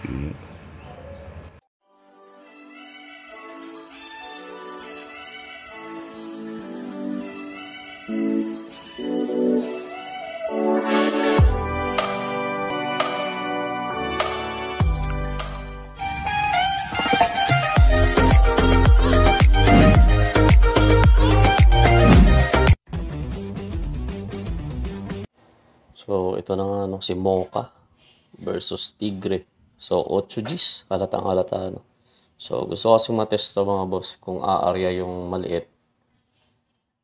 So, ito na nga, no, si Mocha versus Tigre. So, 8 Gs, halatang halata, no. So, gusto ko kasing matesto mga boss kung aarya yung maliit.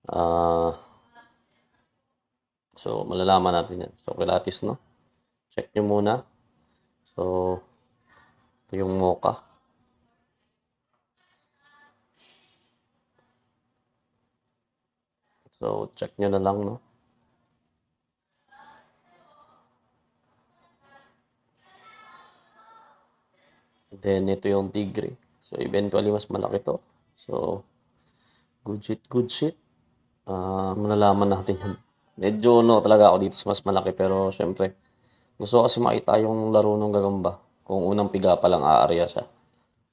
Ah, so, malalaman natin yan. So, kilatis, no. Check nyo muna. So, ito yung Mocha. So, check nyo na lang, no. Then, ito yung tigre. So, eventually, mas malaki to. So, good shit, good shit. Ah, malalaman natin yan. Medyo, no, talaga ako dito sa mas malaki. Pero, syempre, gusto kasi makita yung laro ng gagamba. Kung unang piga pa lang aarya siya.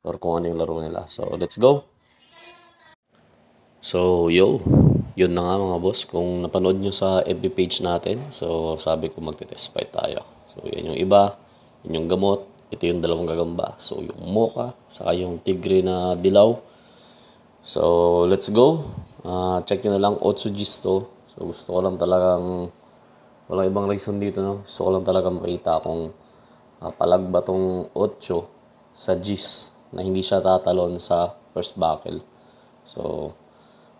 Or kung ano yung laro nila. So, let's go. So, yo. Yun na nga mga boss. Kung napanood nyo sa FB page natin, so sabi ko magte-test fight tayo. So, yan yung iba. Yun yung gamot. Ito yung dalawang gagamba. So, yung mocha, saka yung tigre na dilaw. So, let's go. Ah, check nyo na lang, Otsugis to. So, gusto ko lang talagang, walang ibang reason dito, no? Gusto ko lang talagang makita kung uh, palag ba tong 8 sa Gis na hindi siya tatalon sa first buckle. So,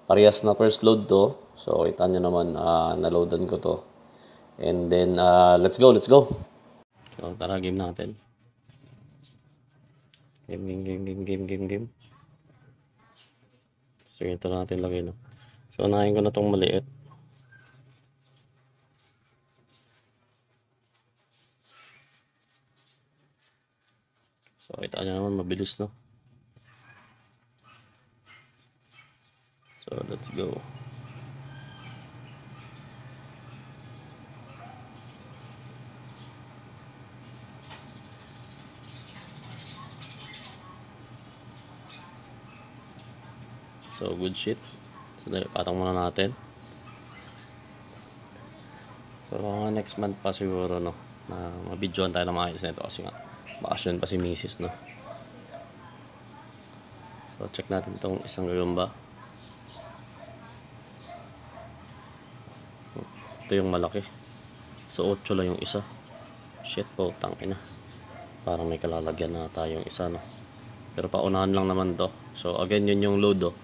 parehas na first load to. So, kita nyo naman, uh, naloadan ko to. And then, uh, let's go, let's go. So, tara, game natin. Game, game, game, game, game, game, game. So, ito na natin lagay, no? So, unahin ko na tong maliit. So, kita nyo naman, mabilis, no? So, let's go. So, good shit. So, patang muna natin. So, mga next month pa siguro, no? Na mabidyoan tayo na maayos nito kasi nga, bakasyon pa si misis, no? So, check natin itong isang gagamba. Ito yung malaki. So, 8 lang yung isa. Shit po, tangina. Parang may kalalagyan na tayong isa, no? Pero paunahan lang naman to. So, again, yun yung load, oh.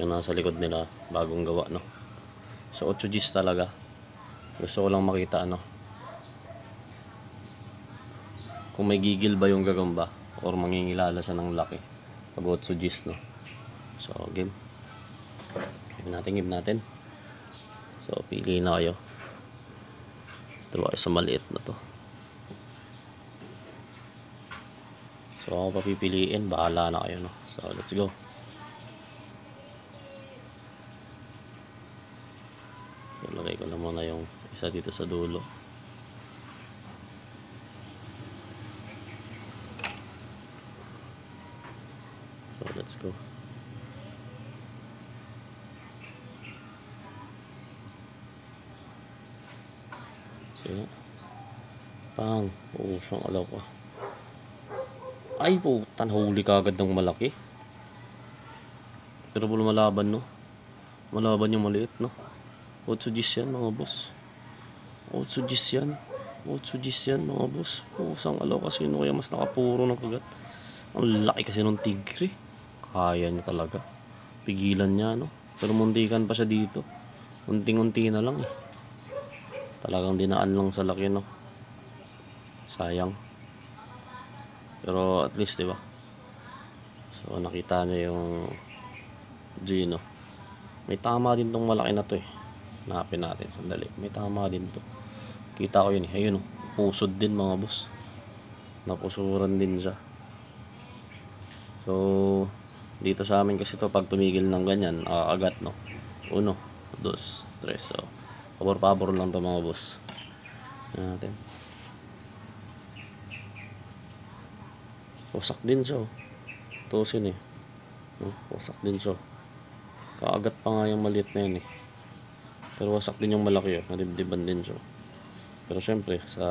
Yung nasa likod nila, bagong gawa, no? So, 8 Gs talaga. Gusto ko lang makita, ano? Kung may gigil ba yung gagamba or mangingilala siya ng laki pag 8 Gs, no? So, game. Game natin, game natin. So, pili na kayo. Dalawa kayo sa maliit na to. So, ako papipiliin. Bahala na kayo, no? So, let's go. Isa dito sa dulo. So, let's go. Yun. Pang, uusang alaw pa. Ay, putan, huli ka ng malaki. Pero wala malaban, no? Malaban yung maliit, no? Otsugis yan, mga boss. Otsugis yan. Otsugis yan, mga boss. Usang alaw kasi no, kaya mas nakapuro ng kagat. Ang laki kasi ng tigre. Kaya niya talaga. Pigilan niya, no? Pero muntikan pa siya dito. Unting-unti na lang, eh. Talagang dinaan lang sa laki, no? Sayang. Pero at least, di ba? So, nakita niya yung Gino. May tama din tong malaki na to eh. Hanapin natin. Sandali. May tama din to. Kita ko yun eh. Ayun oh. Pusod din mga boss. Napusuran din siya. So, dito sa amin kasi to pag tumigil ng ganyan, agad no. Uno, dos, tres. So, pabor-pabor lang to mga boss. Yan natin. Wasak din siya, oh. Tusin, eh. Oh, wasak din siya. Kaagat pa nga yung maliit na yun, eh. Pero wasak din yung malaki, oh. Nadibdiban din siya. Pero syempre, sa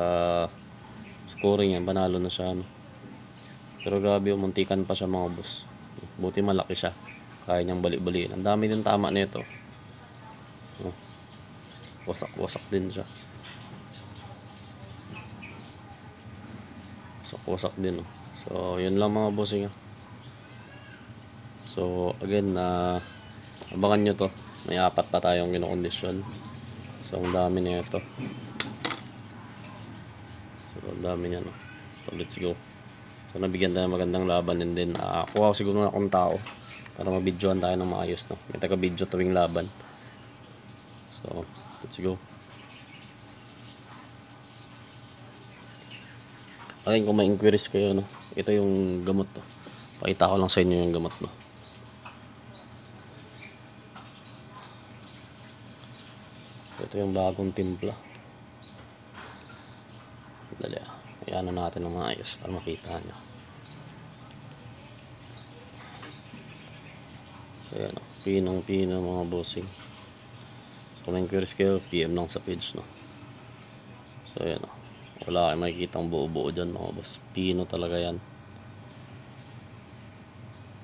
scoring yan, panalo na siya, ano. Pero grabe, oh, muntikan pa siya, mga boss. Buti malaki siya. Kaya niyang bali-baliin. Ang dami din tama nito. Oh. Wasak-wasak din siya. Wasak-wasak din, oh. So, yun lang mga bossing, ah. So, again, na abangan nyo to. May apat pa tayong kinokondisyon. So, ang dami na ito. Dami niya, no. So, let's go. So, nabigyan tayo ng magandang laban and then, uh, kuha ko siguro na akong tao para mabidyoan tayo ng maayos, no. May taga-video tuwing laban. So, let's go. Again, kung may inquiries kayo, no, ito yung gamot to. Pakita ko lang sa inyo yung gamot, no. Ito yung bagong timpla. Dali ah. Na natin ng maayos para makita nyo. Ayan o. Pinong pino mga bossing. Kung may inquiries kayo, PM lang sa page no. So ayan o. Wala kayo makikita ang buo-buo dyan mga boss. Pino talaga yan.